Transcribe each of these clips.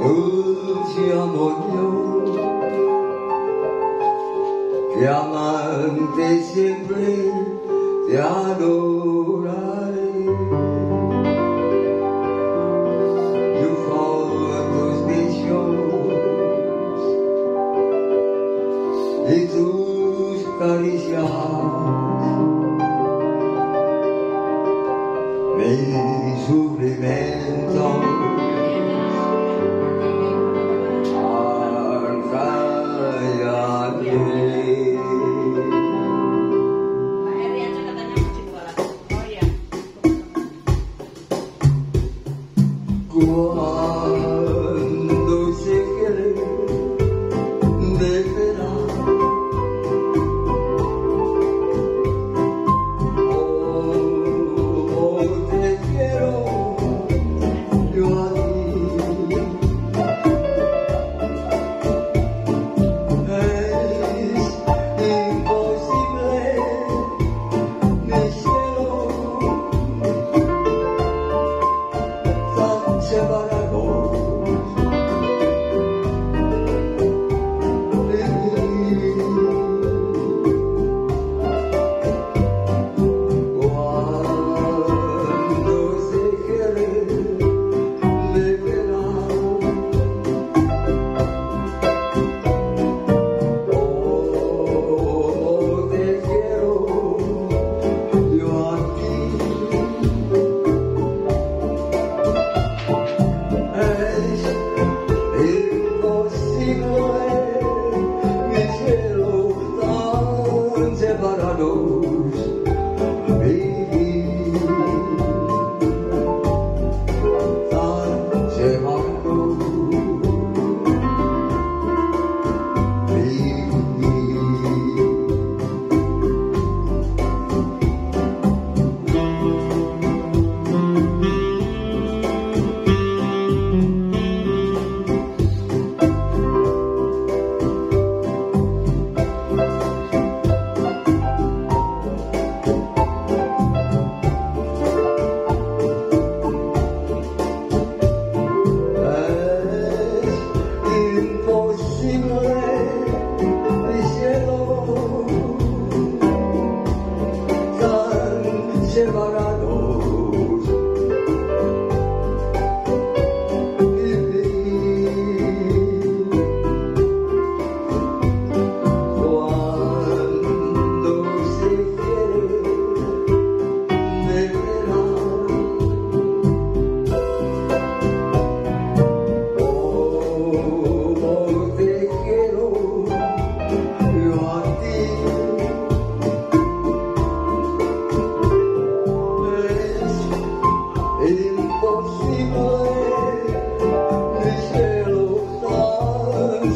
Nous y amonions Chiamante sempre ti adorai Più fortes beijos E tus caricias Me sublimen school. never know Shabbat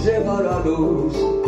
ever are